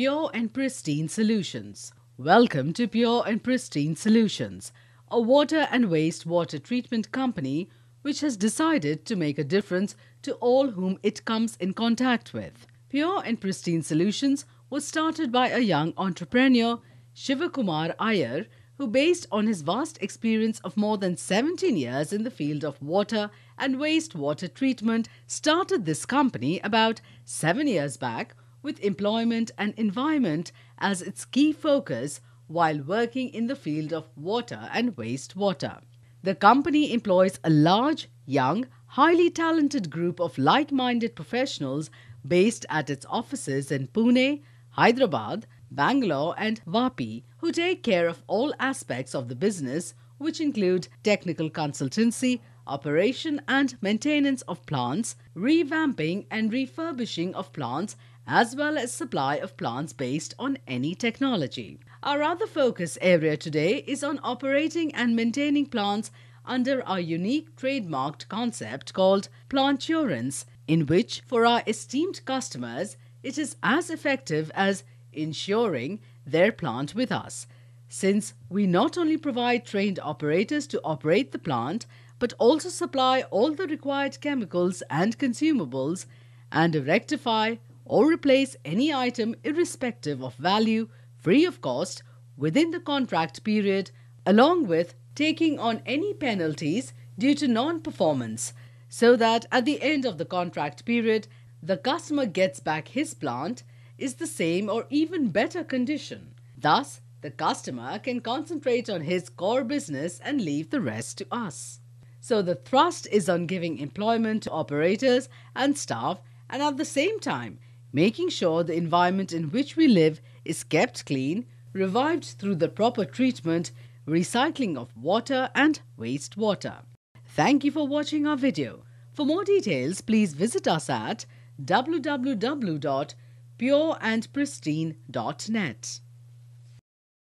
Pure and Pristine Solutions. Welcome to Pure and Pristine Solutions, a water and wastewater treatment company which has decided to make a difference to all whom it comes in contact with. Pure and Pristine Solutions was started by a young entrepreneur, Shivakumar Aiyer, who, based on his vast experience of more than 17 years in the field of water and wastewater treatment, started this company about seven years back with employment and environment as its key focus while working in the field of water and wastewater. The company employs a large, young, highly talented group of like minded professionals based at its offices in Pune, Hyderabad, Bangalore, and Vapi, who take care of all aspects of the business, which include technical consultancy, operation and maintenance of plants, revamping and refurbishing of plants, as well as supply of plants based on any technology. Our other focus area today is on operating and maintaining plants under our unique trademarked concept called Planturance, in which, for our esteemed customers, it is as effective as insuring their plant with us, since we not only provide trained operators to operate the plant, but also supply all the required chemicals and consumables and rectify or replace any item irrespective of value, free of cost, within the contract period, along with taking on any penalties due to non performance, so that at the end of the contract period, the customer gets back his plant is the same or even better condition. Thus, the customer can concentrate on his core business and leave the rest to us. So, the thrust is on giving employment to operators and staff, and at the same time, making sure the environment in which we live is kept clean, revived through the proper treatment, recycling of water and wastewater. Thank you for watching our video. For more details, please visit us at www pureandpristine.net.